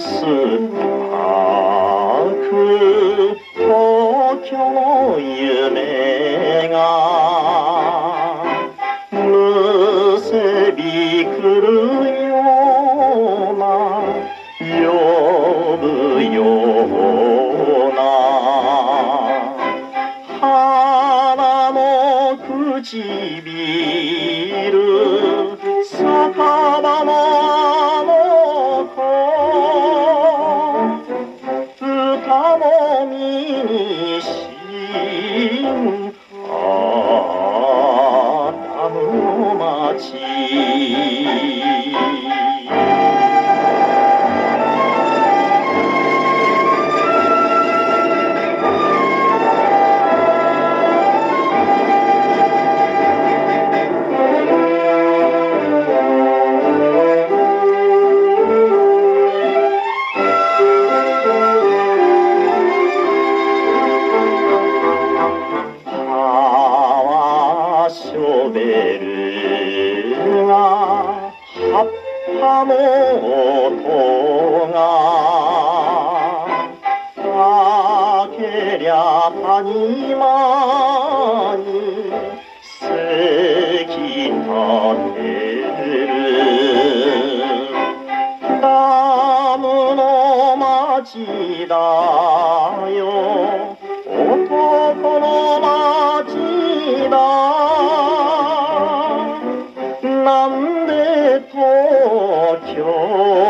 すく東京夢がむせびくるようなよぶような腹のくじび 베르나 삽사모통아 사케랴 파니마니 스기타 베르 나무노 마지다요. Oh.